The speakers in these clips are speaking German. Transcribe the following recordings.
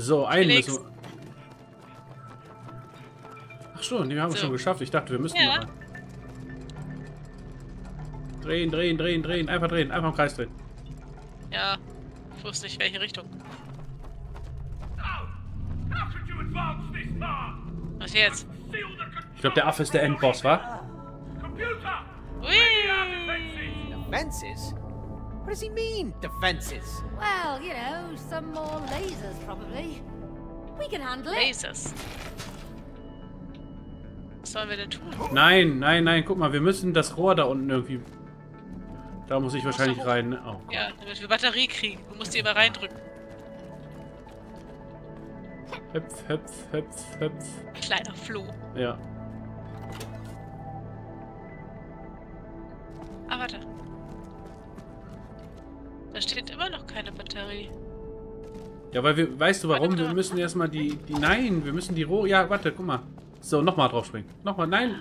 So, einen Felix. müssen wir... Ach schon, den haben wir So. schon geschafft. Ich dachte, wir müssten Ja. noch mal. Drehen, drehen, drehen, drehen. Einfach drehen. Einfach im Kreis drehen. Ja. Ich wusste nicht, welche Richtung. Was jetzt? Ich glaube, der Affe ist der Endboss, wa? computer! Ui! Defenses? What does he mean, defenses? Well, you know, some more lasers probably. We can handle it. Lasers. Was sollen wir denn tun? Nein, nein, nein. Guck mal, wir müssen das Rohr da unten irgendwie... Da muss ich wahrscheinlich rein. ne? Oh, Gott. Ja, damit wir Batterie kriegen. Du musst die immer reindrücken. Hüpf, hüpf, hüpf, hüpf. Kleiner Floh. Ja. Da steht immer noch keine Batterie. Ja, weil wir... Weißt du warum? Wir müssen erstmal die, die... Nein, wir müssen die Rohr... Ja, warte, guck mal. So, nochmal drauf springen. Nochmal, nein.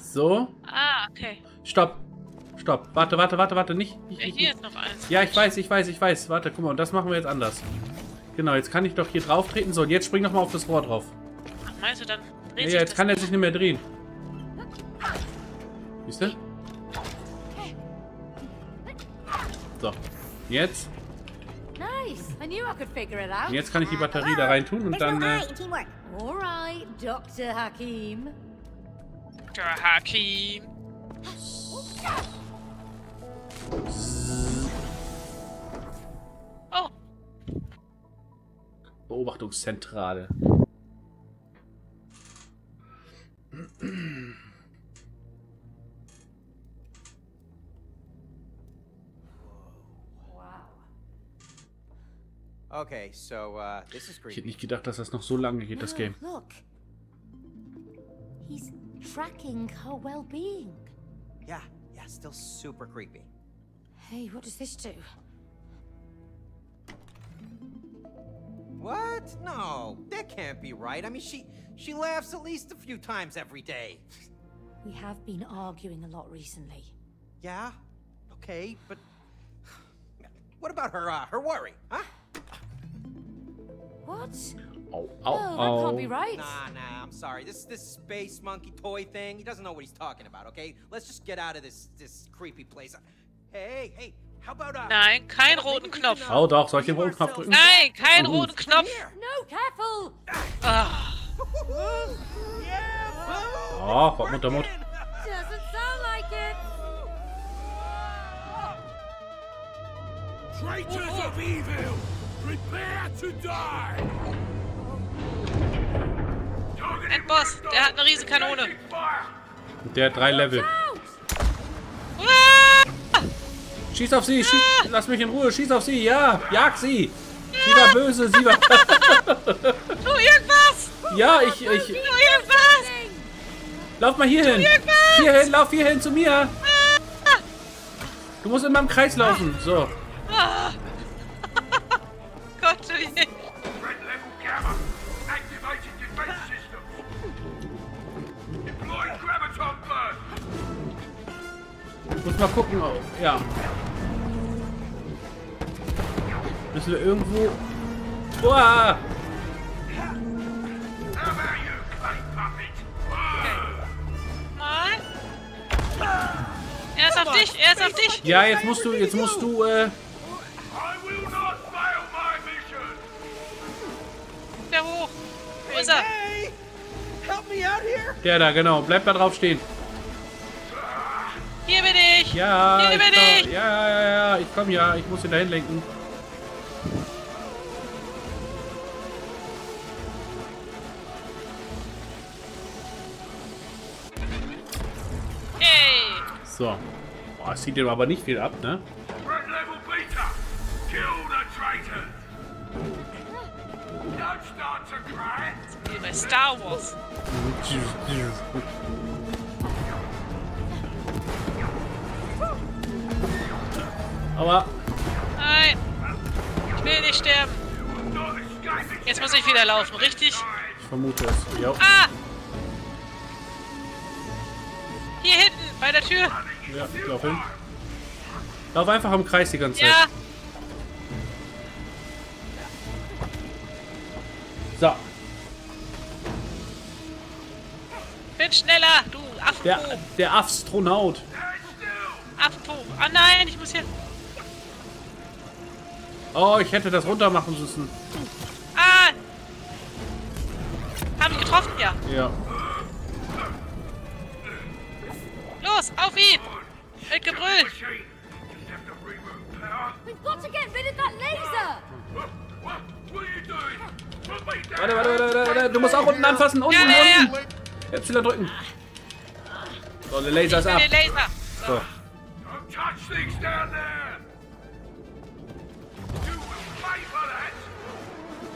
So. Ah, okay. Stopp. Stopp. Warte, warte, warte, warte. Nicht. nicht, Ja, hier nicht. ist noch eins. Ja, ich weiß, ich weiß, ich weiß. Warte, guck mal, und das machen wir jetzt anders. Genau, jetzt kann ich doch hier drauf treten. So, und jetzt spring doch mal auf das Rohr drauf. Ach, meinst du, dann Ja, dreht sich jetzt das kann er sich nicht mehr drehen. Siehst du? It out. Jetzt kann ich die Batterie da rein tun und dann. Äh, teamwork. All right, Dr. Hakim. Der Hakim. Oh, Beobachtungszentrale. Okay, so, uh, this is Ich creepy. hätte nicht gedacht, dass das noch so lange geht, das Game. Look. He's tracking her well-being. Yeah, yeah, still super creepy. Hey, what does this do? What? No, that can't be right. I mean, she she laughs at least a few times every day. We have been arguing a lot recently. Yeah, okay, but what about her uh, her worry, huh? What? Au, Oh, au, that can't be right. Nah, nah, I'm sorry. This this space monkey toy thing, he doesn't know what he's talking about, okay? Let's just get out of this this creepy place. Hey, hey, how about uh nein, keinen maybe roten we Knopf. can, uh, Oh, doch, soll ich den leave roten Knopf ourselves- drücken? Nein, keinen Oh. roten Knopf. Here. No, careful! Ah, yeah, boo! Oh, Frau Muttermut. Doesn't sound like it. Traitors of evil! Prepare to die! Target ein Boss. Der hat eine riesen Kanone. Fire! Der hat drei Level. Ah! Schieß auf sie, schieß, lass mich in Ruhe, schieß auf sie, ja, jag sie. Sie war böse, sie war. Tu irgendwas! ja, ich, ich. Tu irgendwas! Lauf mal hier hin. Hier hin, lauf hier hin zu mir. Du musst in meinem Kreis laufen. So. Wie- Red level muss mal gucken. oh, Ja. Müssen wir irgendwo. Uah. Er ist auf dich, er ist auf dich. Ja, jetzt musst du, jetzt musst du, äh. Wo ist er? Hey! Help me out here! Der da, genau. Bleib da drauf stehen. Hier bin ich. Ja, Hier ich bin komm, ich. ja, ja, ja, ich komm ja. Ich muss ihn dahin lenken. Hey. So. Boah, es sieht dem aber nicht viel ab, ne? Bei Star Wars. Aber Nein. Ich will nicht sterben. Jetzt muss ich wieder laufen, richtig? ich vermute es. Jo. Ah! Hier hinten, bei der Tür. Ja, ich lauf hin. Lauf einfach im Kreis die ganze Zeit. Ja. So, Bin schneller, du Affenpo. der, der Astronaut. Affenpo. Ah nein, ich muss hier... Oh, ich hätte das runter machen müssen. Ah! Haben wir getroffen? Ja. Ja. Los, auf ihn! Mit Gebrüll! We've got to get rid of that laser! Warte, warte, warte, warte. Du musst auch unten anfassen. Unten, Ja, ja, ja. unten. Y drücken. So, der Laser ist ab. den Laser. So. Don't touch things down there. You will pay for that.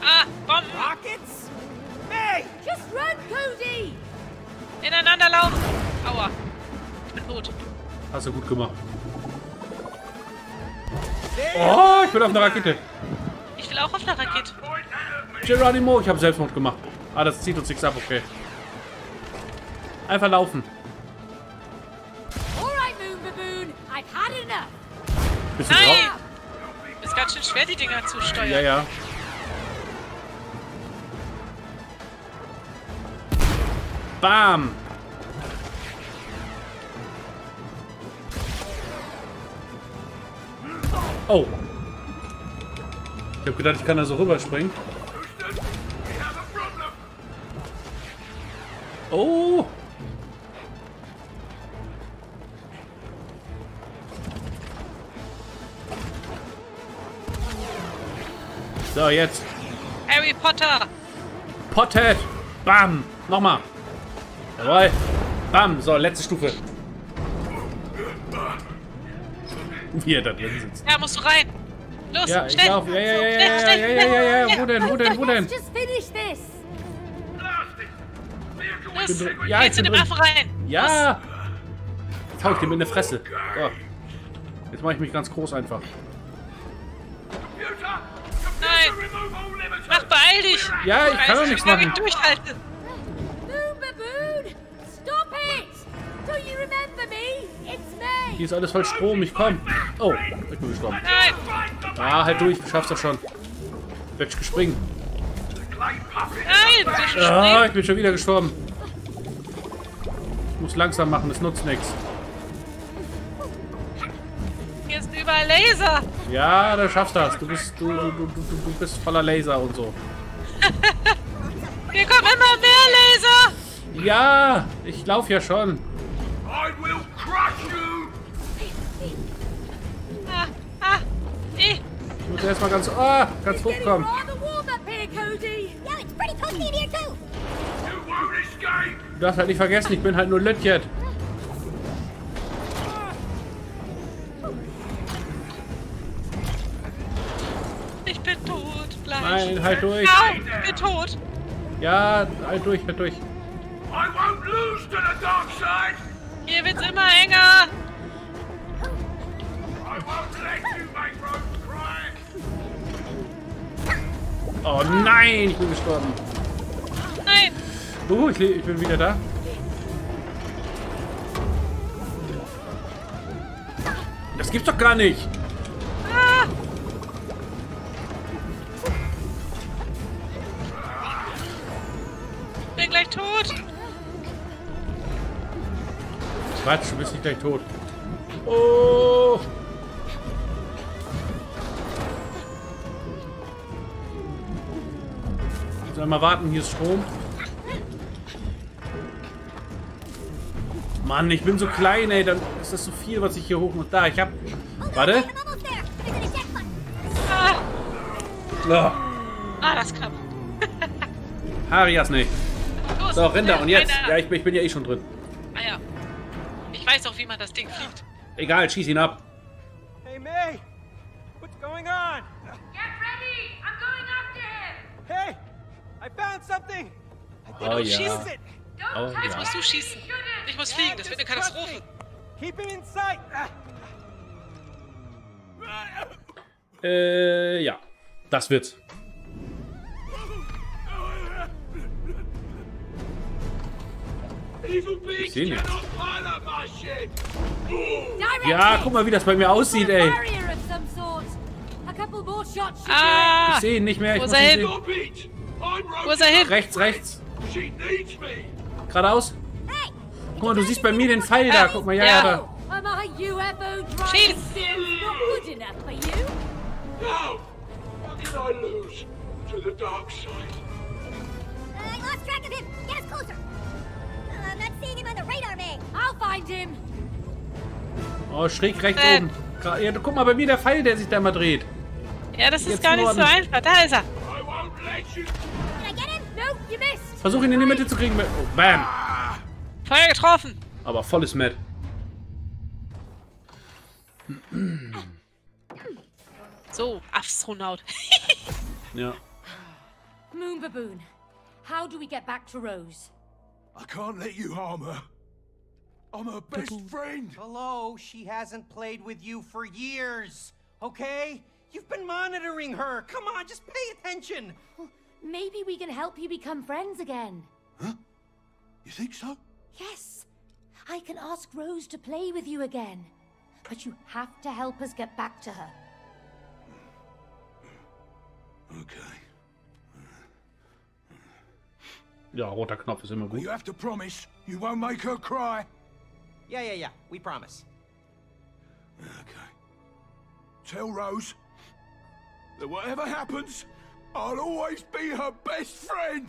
Ah, Bomben! Rockets? May! Just run, Cody! Ineinander laufen! Aua. Ich bin tot. Hast du gut gemacht. Oh, ich bin auf einer Rakete. Ich will auch auf der Rakete. Geronimo, ich habe Selbstmord gemacht. Ah, das zieht uns nichts ab, okay. Einfach laufen. Alright, Moon Baboon, I've had enough! Bist du Nein! drauf? Ist ganz schön schwer, die Dinger zu steuern. Ja, ja. Bam! Oh. Ich hab gedacht, ich kann da so rüberspringen. Oh! So, jetzt. Harry Potter! Pothead. Bam. Nochmal. Jawohl. Bam. So, letzte Stufe. Wie er da drin sitzt. Ja, musst du rein! Los, Ja, schnell! Ja, ja, ja, ja, ja, ja, schnell. ja, ja, ja. Wo denn, wo denn, wo denn? Los, ja, geh ich zu bin dem drin. Affen rein! Ja. Jetzt hau ich dem in die Fresse. So. Jetzt mache ich mich ganz groß einfach. Computer, Limiters. Mach, beeil dich! Ja, ich kann doch nichts wie lange machen. ich durchhalte. Moon Baboon! Stop it! Do you remember me? It's me! Hier ist alles voll Strom. Ich komm. Oh, ich bin gestorben. Nein! Ah, halt durch. Du schaffst das schon. Wird gespringen. Nein! Ah, ich bin schon wieder gestorben. Ich muss langsam machen. Das nutzt nichts. Überall Laser! Ja, du schaffst das. Du bist, du, du, du, du, bist voller Laser und so. Hier kommen immer mehr Laser! Ja, ich lauf ja schon. I will crush you. Ah, ah, eh. Ich muss erstmal ganz, ah, ganz hochkommen. Du darfst halt nicht vergessen, ich bin halt nur Lötjet. Bin tot, gleich. Nein, halt durch. Au, ich bin tot. Ja, halt durch, halt durch. I won't lose to the dark side. Hier wird's immer enger. I won't let you make Rose cry. Oh nein, ich bin gestorben. Nein. Uh, ich, le- ich bin wieder da. Das gibt's doch gar nicht. Quatsch, du bist nicht gleich tot. Oh. Soll mal warten, hier ist Strom. Mann, ich bin so klein, ey. Dann ist das so viel, was ich hier hoch und da. Ich hab. Warte. Ah, Oh, ah das ist knapp. Harias nicht. Los, So, Rinder. Und jetzt? Ja, ich bin, ich bin ja eh schon drin. Wie man das Ding fliegt. Egal, schieß ihn ab. Hey, May! What's going on? Get ready! I'm going after him! Hey! I found something! I think Oh ja. schießt it! Don't Oh, touch ja. Musst du schießen. Ich muss fliegen, das wird eine Katastrophe. Keep him in sight! Äh, ja. Das wird's. Evil beings seh nichts. cannot pilot my ship. Direct Ja, guck mal, wie das bei mir aussieht, ey. Ah! Ich sehe ihn nicht mehr. Ich Wo muss ist er ihn hin? Wo ist er hin? Rechts, rechts. She needs me. Geradeaus. Guck mal, du siehst bei mir den Pfeil da. Guck mal, ja, ja, da. Schieß! side? I lost track of him. Get us closer. Oh, schräg rechts Äh. oben. Ja, guck mal bei mir der Pfeil, der sich da mal dreht. Ja, das ist Jetzt gar nicht so einfach. Da ist er. No. Versuch ihn in die Mitte zu kriegen. Oh, bam. Feuer getroffen. Aber volles Met. So, Astronaut. Ja. Moon Baboon, how do we get back to Rose? I can't let you harm her. I'm her best friend. Hello, she hasn't played with you for years, okay? You've been monitoring her. Come on, just pay attention. Well, maybe we can help you become friends again. Huh? You think so? Yes, I can ask Rose to play with you again. But you have to help us get back to her. Okay. Ja, roter Knopf ist immer gut. you have to promise you won't make her cry. Yeah, yeah, yeah. We promise. Okay. Tell Rose that whatever happens, I'll always be her best friend.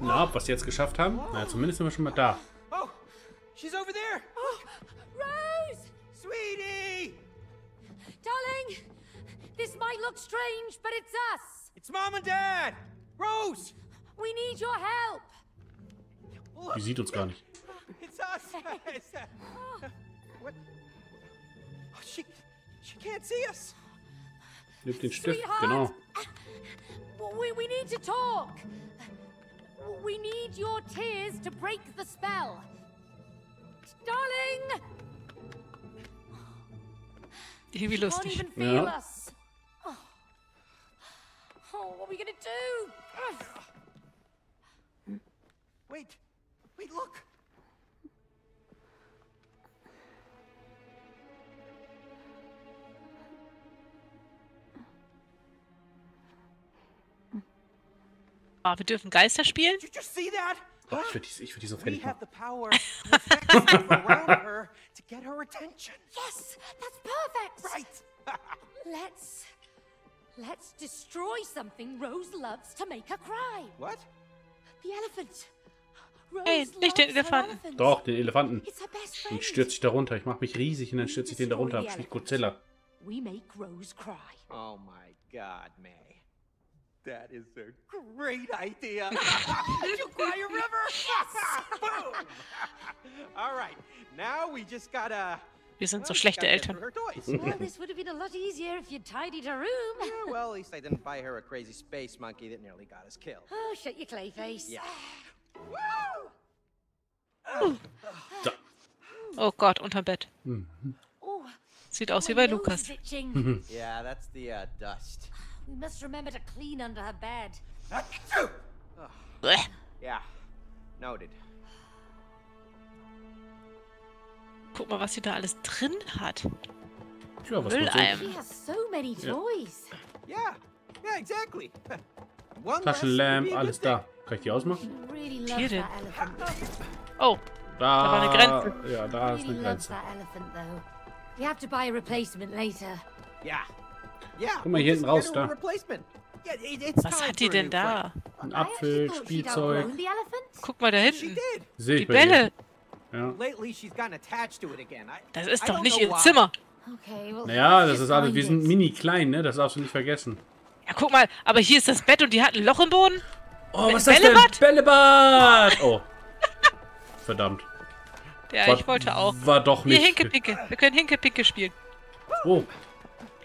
Na, ob wir es jetzt geschafft haben? Na, zumindest sind wir schon mal da. Oh, she's over there. Oh, Rose! Sweetie! This might look strange, but it's us! It's mom and dad. Rose! We need your help! Die sieht uns gar nicht. It's us. It's, uh, what? Oh, she, she can't see us. Nimm den Stift. Sweetheart. Genau. We, we need to talk! We need your tears to break the spell! Darling! Irgendwie lustig. even feel Ja. Oh. oh, what are we gonna do? Wait, wait, look. Ah, wir dürfen Geister spielen? Did you see that? Oh, ich würde die, ich würd die so We fertig have machen. the power to affect stuff around her to get her attention. Yes, that's perfect! Right. Let's. Let's destroy something Rose loves to make her cry. what? The elephant. Rose Hey, nicht den Elefanten. Doch, den Elefanten. It's her best friend. Ich stürze ich da runter. Ich mach mich riesig und dann stürze ich den da runter. Hab wie Godzilla. We make Rose cry. Oh my God, May. That is a great idea. you cry a river. Yes. Boom. All right. Now we just gotta. Wir sind so well, schlechte Eltern. this would have been a lot easier if you'd tidied her room. Yeah, well, at least I didn't buy her a crazy space monkey that nearly got us killed. Oh, shut your clay face. Yeah. Oh Gott, unterm Bett. Oh, Sieht aus wie my bei Lukas. Yeah, that's the uh, dust. we must remember to clean under her bed. Yeah. Noted. Guck mal, was sie da alles drin hat. Ja, was Mülleim. She has so many toys. Yeah. Yeah, exactly. One so. less would Taschenlamp, alles da. Kann ich die ausmachen? Hier denn? Oh, Da, war eine Grenze. Ja, da ist eine Grenze. that elephant, though. We have to buy a replacement later. Yeah. Yeah. Guck mal, hier hinten raus, da. Replacement. Yeah, it, it's was hat die denn da? Ein Apfel, Spielzeug. outgrown the elephant. Guck mal da hinten. Die. Bälle. Ja. Lately, she's gotten attached to it again. I, Das ist doch nicht ihr. Zimmer. Naja, das ist alles, wir sind mini klein, ne? Das darfst du nicht vergessen. Ja, guck mal, aber hier ist das Bett und die hat ein Loch im Boden. Oh, was ist das denn? Bällebad! Oh. Verdammt. Ja, War- ich wollte auch. War doch Hier, nicht. Hinkepicke. Wir können Hinkepicke spielen. Oh,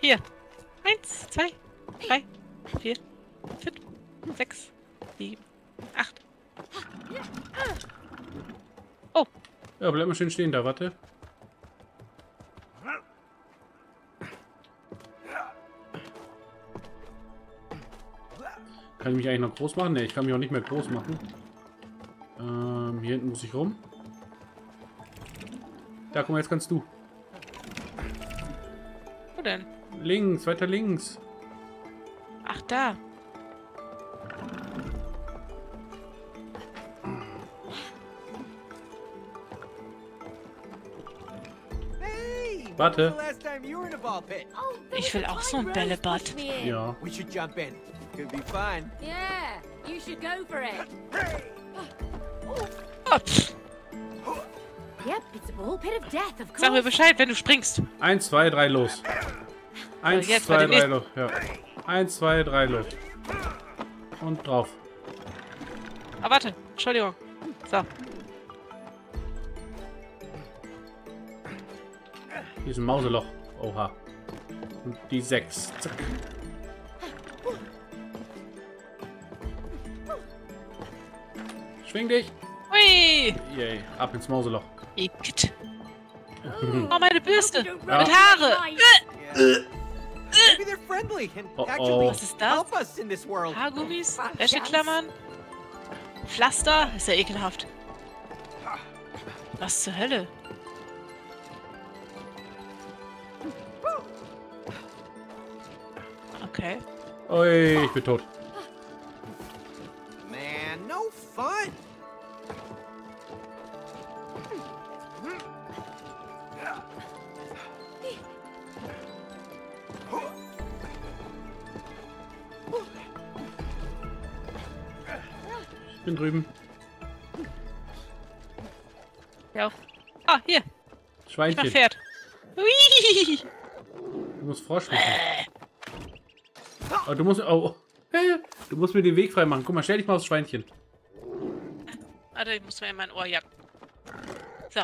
Hier. Eins, zwei, drei, vier, fünf, sechs, sieben, acht. Oh, ja, bleib mal schön stehen da, warte. Kann ich mich eigentlich noch groß machen? Ne, ich kann mich auch nicht mehr groß machen. Ähm, hier hinten muss ich rum. Da, guck mal, jetzt kannst du. wo denn? Links, weiter links. Ach, da. There Ich was will auch so ein Bällebad. Ja. We should jump in. Could be fun. Yeah, you should go for it. Oh, pff. Yep, it's a ball pit of death, of Sag mir. Bescheid, wenn du springst. Eins, zwei, drei, los. Eins, bei zwei, drei, los. Ja. Eins, zwei, drei, los. Und drauf. Ah, warte. Entschuldigung. So. Hier ist ein Mauseloch. Oha. Und die sechs. Zack. Schwing dich. Hui. Yay. Ab ins Mauseloch. Igitt. Oh, meine Bürste. Ja. Mit Haare. Yeah. Maybe they're friendly and Uh-oh. actually Was ist das? help us in this world. Haargummis, Wäscheklammern, Pflaster. Ist ja ekelhaft. Was zur Hölle? Okay. Ui, ich bin tot. Man, no fun. Ich bin drüben. Ja. Ah, hier. Schweinchen. Pferd. Hui. Du musst Frosch machen. Oh, du musst. Oh. Du musst mir den Weg frei machen. Guck mal, stell dich mal aufs Schweinchen. Warte, ich muss mir in mein Ohr jagen. So.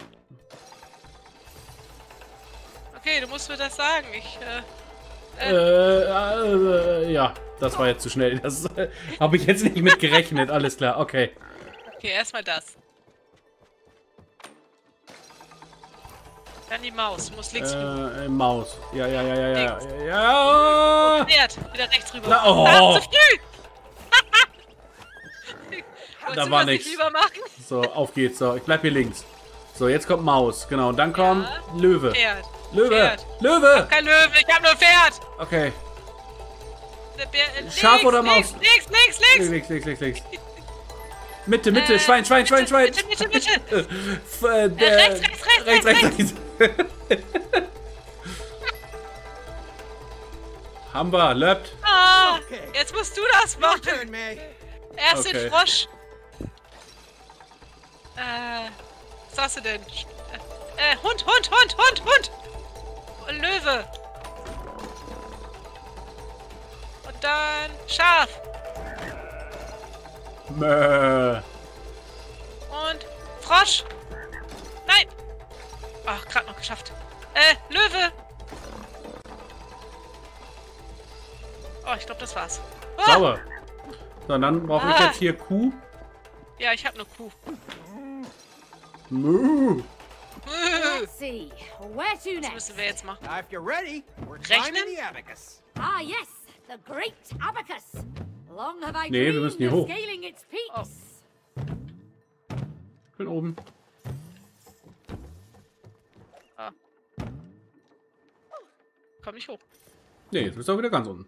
Okay, du musst mir das sagen. Ich, äh, Äh, äh, ja, das war jetzt zu schnell. Das äh, habe ich jetzt nicht mit gerechnet. Alles klar, okay. okay, erstmal das. Dann die Maus. Du musst links. Äh, äh, Maus. Ja, ja, ja, ja, ja. Ja. ja. Pferd. Wieder rechts rüber. Na, oh. Ah, zu früh! Da war ich machen? So, auf geht's. So, ich bleib hier links. So, jetzt kommt Maus. Genau, und dann kommt Ja. Löwe. Pferd. Löwe! Pferd. Löwe! Kein Löwe, ich hab nur Pferd! Okay. Bär, äh, Schaf oder Maus? Links, links, links! Links, links, links, links. Mitte, Mitte, Äh, Schwein, Schwein, Schwein, Schwein. Mitte, Mitte, Mitte! Äh, Äh, rechts, rechts, rechts, rechts, rechts, Haben wir, löppt. Ah, Okay. jetzt musst du das machen! Erst Okay. den Frosch. Äh, was hast du denn? Äh, Hund, Hund, Hund, Hund, Hund! Und Löwe. Und dann Schaf. Mö. Und Frosch. Nein. Ach, gerade noch geschafft. Äh, Löwe. Oh, ich glaube, das war's. Ah, Sauber. So, und dann brauche ich Ah. jetzt hier Kuh. Ja, ich habe eine Kuh. Mö. Let's see, where to next? müssen wir jetzt machen? Now, if you're ready, we're Rechnen? the abacus. Ah, yes, the great abacus. Long have I Nee, wir müssen hier hoch. peaks. Ich bin oben. Komm nicht hoch. Nee, jetzt bist du auch wieder ganz unten.